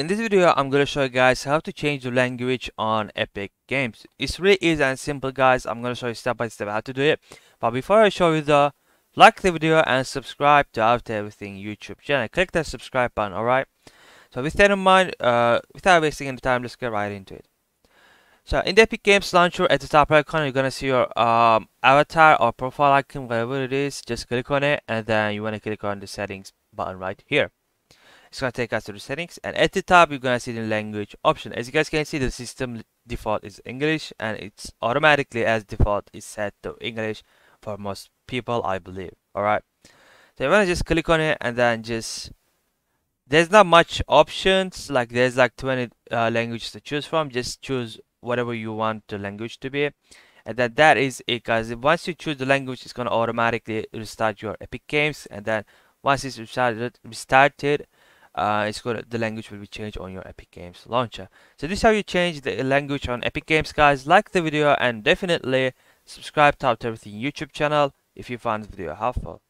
In this video, I'm going to show you guys how to change the language on Epic Games. It's really easy and simple guys. I'm going to show you step by step how to do it. But before I show you the like the video and subscribe to After Everything YouTube channel. Click that subscribe button, alright? So with that in mind, uh, without wasting any time, let's get right into it. So in the Epic Games Launcher at the top right corner, you're gonna see your um, avatar or profile icon, whatever it is. Just click on it, and then you wanna click on the settings button right here. It's gonna take us to the settings, and at the top, you're gonna see the language option. As you guys can see, the system default is English, and it's automatically as default is set to English for most people, I believe. Alright, so you wanna just click on it, and then just there's not much options. Like there's like 20 uh, languages to choose from. Just choose whatever you want the language to be. And then that is it guys. Once you choose the language it's going to automatically restart your epic games. And then once it's restarted restarted uh, it's to the language will be changed on your epic games launcher. So this is how you change the language on epic games guys. Like the video and definitely subscribe to After Everything youtube channel if you found this video helpful